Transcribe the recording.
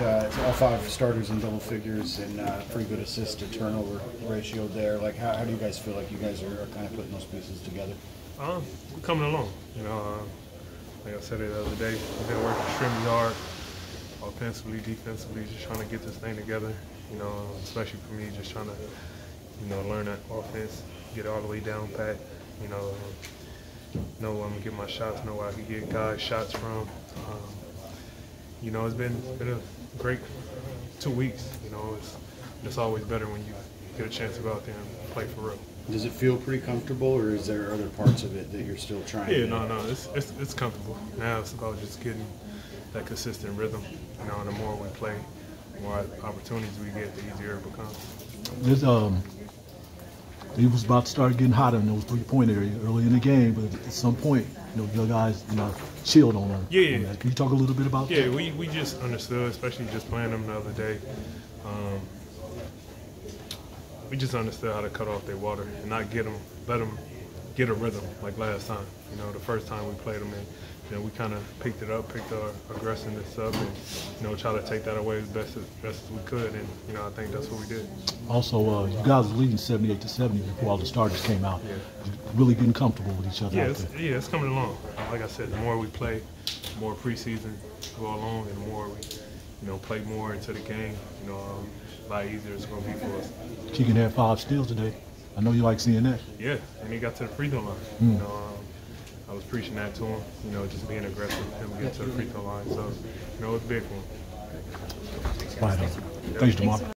uh, all five starters in double figures and uh, pretty good assist to turnover ratio there. Like, how, how do you guys feel like you guys are, are kind of putting those pieces together? Um, we're coming along. You know, uh, like I said it the other day, we've been working extremely hard, offensively, defensively, just trying to get this thing together. You know, especially for me, just trying to, you know, learn that offense, get all the way down pat. You know, know where I'm gonna get my shots, know where I can get guys shots from. Um, you know, it's been been a great two weeks. You know, it's it's always better when you get a chance to go out there and play for real. Does it feel pretty comfortable, or is there other parts of it that you're still trying? Yeah, to no, no, it's, it's it's comfortable. Now it's about just getting that consistent rhythm. You know, and the more we play, the more opportunities we get, the easier it becomes. This um, he was about to start getting hot in those three-point area early in the game, but at some point, you know, your guys, you know, chilled on them. Yeah, on yeah. that. Can you talk a little bit about Yeah, that? we, we just understood, especially just playing them the other day. Um, we just understood how to cut off their water and not get them, let them get a rhythm like last time. You know, the first time we played them, and you know, we kind of picked it up, picked our aggressiveness up, and you know, try to take that away as best as best as we could. And you know, I think that's what we did. Also, uh, you guys were leading 78 to 70 before all the starters came out. Yeah. Really getting comfortable with each other Yeah, it's, yeah, it's coming along. Like I said, the more we play, the more preseason go along, and the more we, you know, play more into the game, you know, um, a lot easier it's going to be for us. Keegan had five steals today. I know you like seeing that. Yeah, and he got to the free throw line. You know, um, I was preaching that to him. You know, just being aggressive, him get to the free throw line. So, you know, it's big for him. Right. Thanks, Demar.